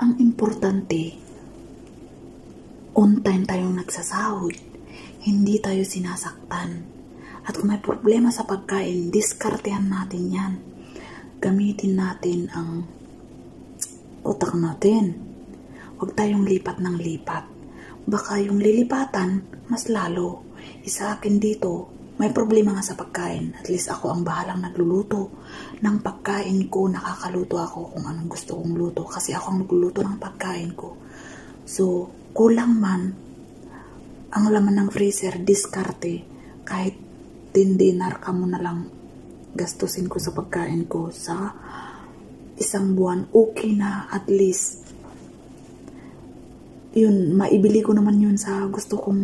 Ang importante, on time tayong nagsasahod. Hindi tayo sinasaktan. At kung may problema sa pagkain, diskartehan natin yan. Gamitin natin ang utak natin. Huwag tayong lipat ng lipat. Baka yung lilipatan, mas lalo. Isa akin dito, may problema nga sa pagkain. At least ako ang bahalang nagluluto ng pagkain ko. Nakakaluto ako kung anong gusto kong luto. Kasi ako ang nagluluto ng pagkain ko. So, kulang man, ang laman ng freezer, diskarte. Kahit 10 dinar ka mo na lang gastusin ko sa pagkain ko sa isang buwan, okay na at least yun, maibili ko naman yun sa gusto kong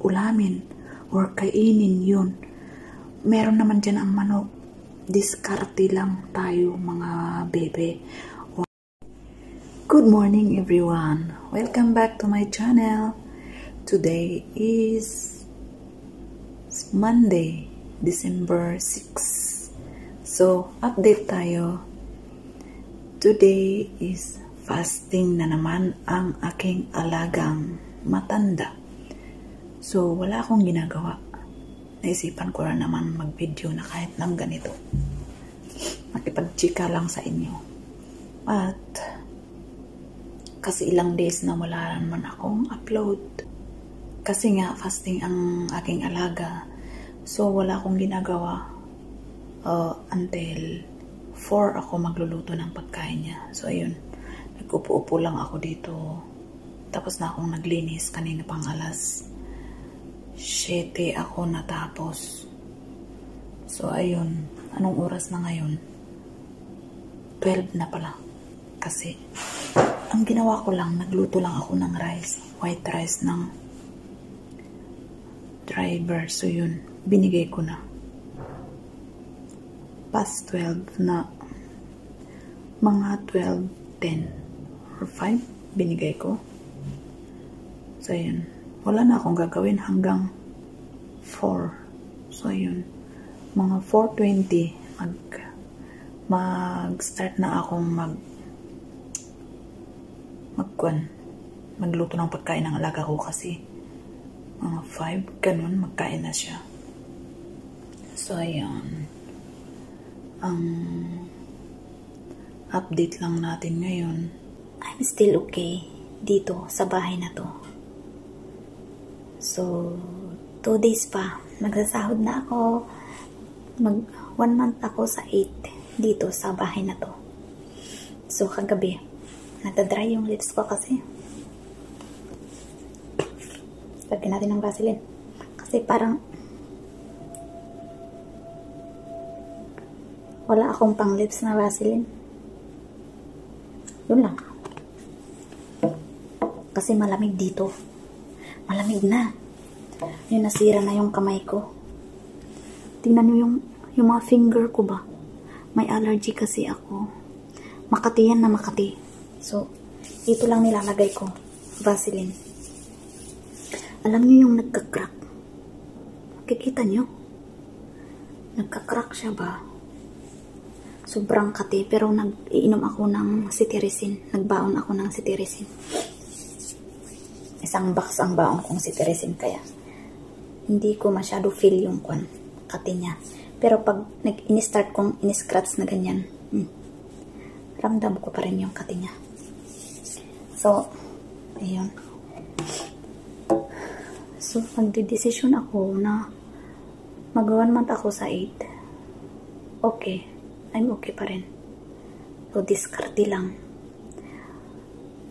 ulamin or kainin yun. Meron naman dyan ang manok. Diskarte lang tayo mga bebe. Good morning everyone. Welcome back to my channel. Today is Monday, December 6. So, update tayo. Today is fasting na naman ang aking alagang matanda. So, wala akong ginagawa. Naisipan ko na naman mag-video na kahit nang ganito. Makipag-chika lang sa inyo. At, kasi ilang days na wala naman akong upload. Kasi nga, fasting ang aking alaga. So, wala akong ginagawa uh, until 4 ako magluluto ng pagkain niya. So, ayun. Nagupo-upo lang ako dito. Tapos na akong naglinis kanina pang alas 7 ako natapos. So, ayun. Anong oras na ngayon? 12 na pala. Kasi, ang ginawa ko lang, nagluto lang ako ng rice. White rice ng driver. So, yun. Binigay ko na. Past 12 na mga 12, 10 or 5 binigay ko. So, yun. Wala na akong gagawin hanggang 4. So, yun. Mga 4.20 mag mag-start na akong mag magkwan magluto ng pagkain ng alaga ko kasi mga 5 ganun magkain na siya so ayan ang update lang natin ngayon I'm still okay dito sa bahay na to so 2 days pa magsasahod na ako. Mag 1 month ako sa 8 dito sa bahay na to. So kagabi natadry yung lips ko kasi. Lagyan natin ng Vaseline. Kasi parang wala akong pang lips na Vaseline. Yun lang. Kasi malamig dito malamig na. Yung nasira na yung kamay ko. Tingnan nyo yung yung mga finger ko ba? May allergy kasi ako. Makati yan na makati. So ito lang nilalagay ko. Vaseline. Alam nyo yung nagka-crack? Kikita nyo nagka-crack siya ba? Sobrang kati pero nag-iinom ako ng cetirizine nagbaon ako ng cetirizine isang box ang baon kong cetirizine kaya hindi ko masyado feel yung kwan kati niya pero pag nag-in-start kong in-scratch na ganyan hmm, ramdam ko pa rin yung kati niya so ayun So, magdidesisyon ako na mag one month ako sa 8. Okay. I'm okay pa rin. So, discarte lang.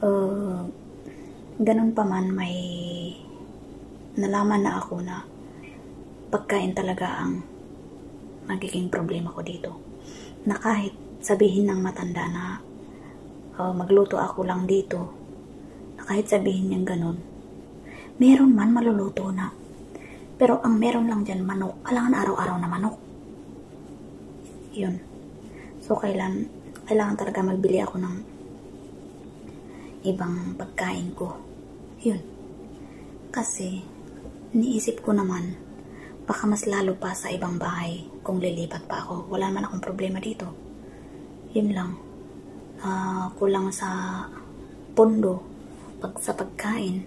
Uh, ganun pa man, may nalaman na ako na pagkain talaga ang magiging problema ko dito. Na kahit sabihin ng matanda na uh, magluto ako lang dito, na kahit sabihin niyang ganun, meron man maluluto na. Pero ang meron lang dyan, manok. Kailangan araw-araw na manok. Yun. So, kailan, kailangan talaga magbili ako ng ibang pagkain ko. Yun. Kasi, niisip ko naman, baka mas lalo pa sa ibang bahay kung lilipat pa ako. Wala naman akong problema dito. Yun lang. Uh, kulang sa pondo pag sa pagkain.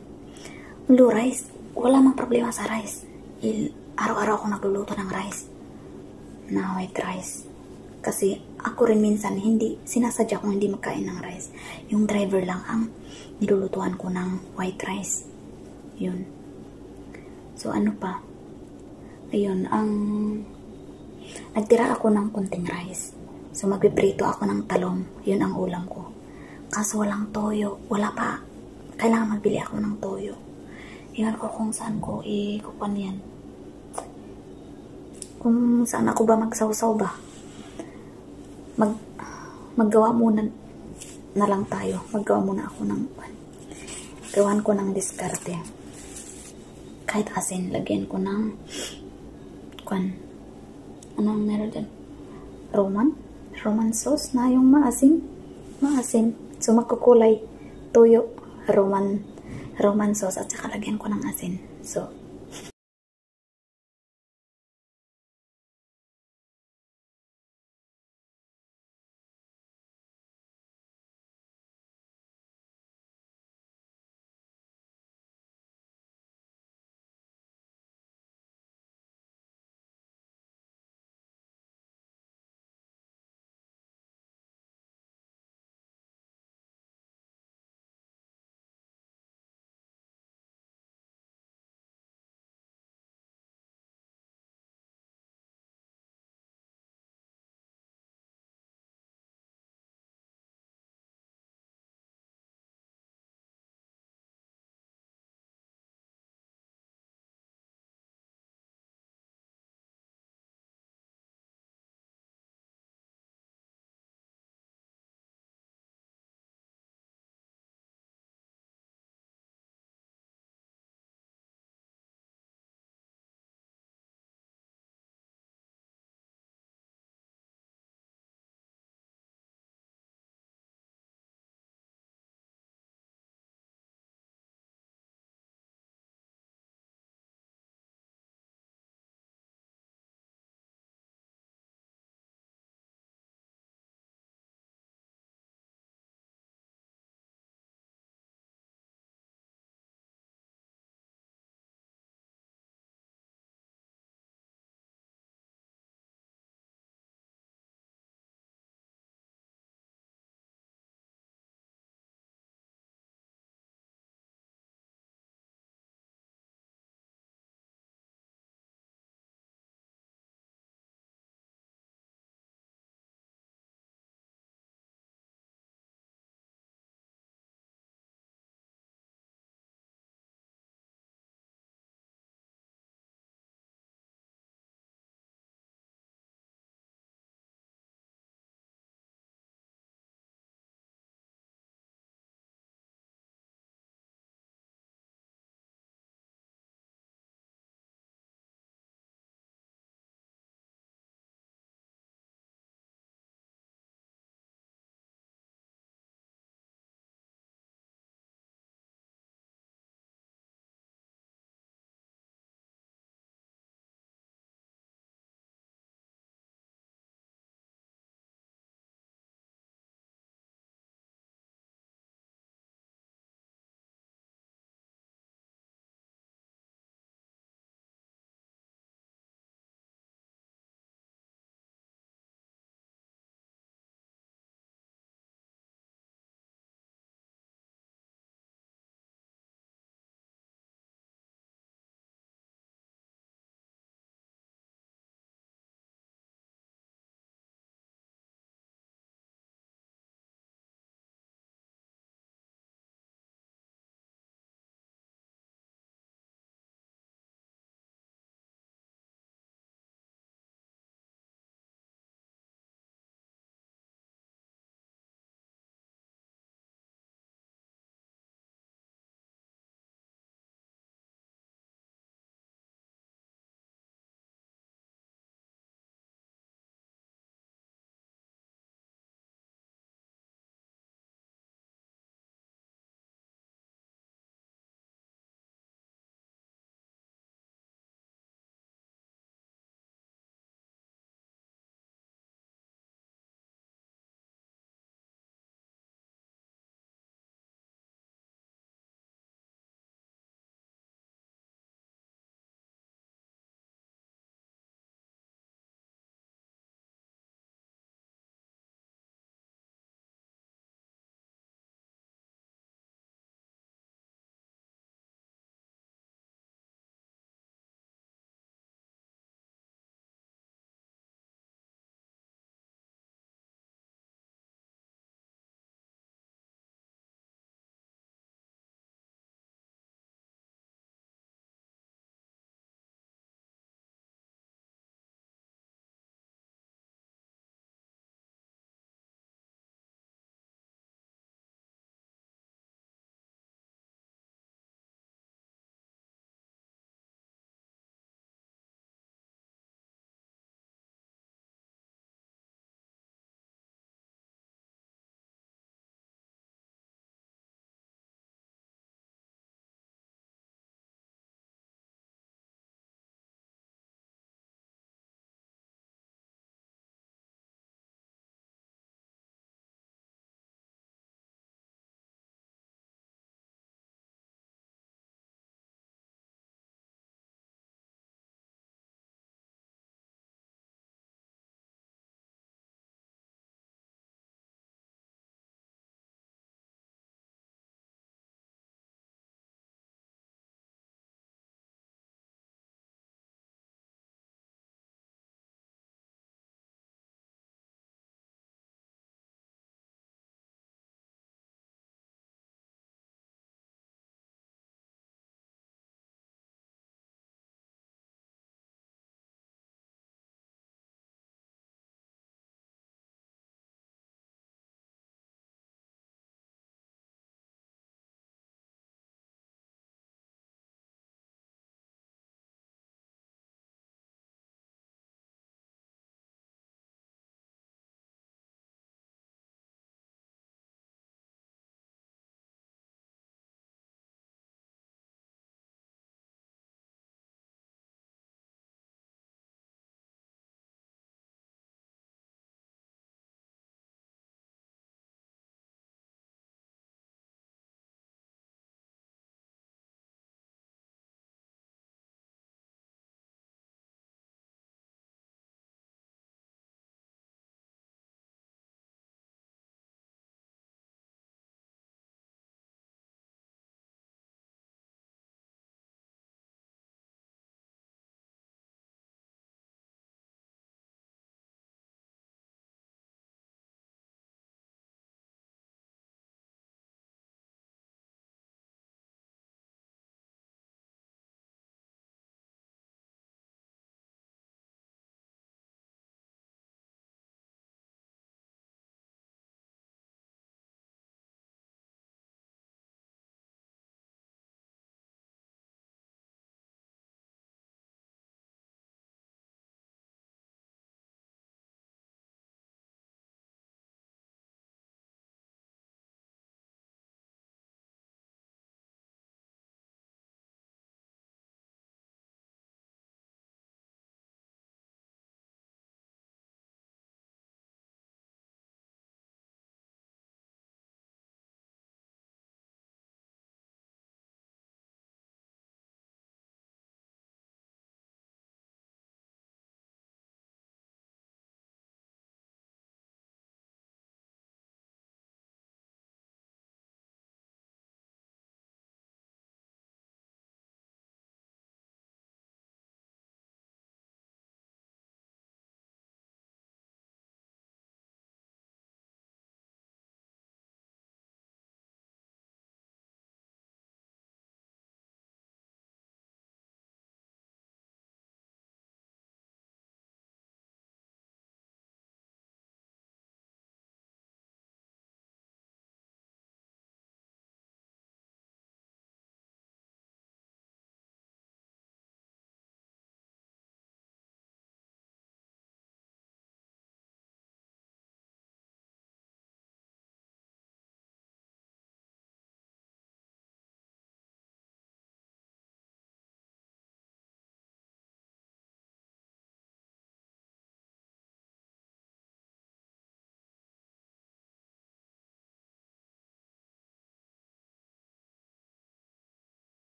Lo, rice. Wala mang problema sa rice. Il, araw-araw ako nagluluto ng rice. Na white rice. Kasi ako rin minsan hindi, sinasadya kong hindi magkain ng rice. Yung driver lang ang nilulutuan ko ng white rice. Yun. So ano pa? Ayun, ang nagtira ako ng kunting rice. So magpiprito ako ng talong. Yun ang ulam ko. Kaso walang toyo. Wala pa. Kailangan magbili ako ng toyo. Iwan ko kung saan ko ikupan yan. Kung saan ako ba magsawsaw ba. Mag, maggawa muna na lang tayo. Maggawa muna ako ng gawan ko ng diskarte. Kahit asin, lagyan ko ng kwan. Anong meron dyan? Roman? Roman sauce na yung maasim. Maasim. So, makukulay. Tuyo. Roman Roman sauce at saka lagyan ko ng asin. So,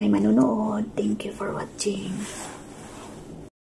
May manunood. Thank you for watching.